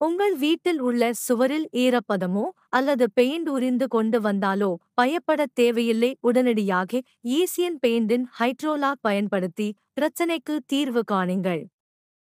உங்கள் வீட்டில் உள்ள சுவரில் ஈரப்பதமோ அல்லது பெயிண்ட் உரிந்து கொண்டு வந்தாலோ பயப்படத் தேவையில்லை. உடனடியாக ஈசியன் பெயிண்டின் ஹைட்ரோலாக் பயன்படுத்தி பிரச்சனைக்கு தீர்வு காணுங்கள்.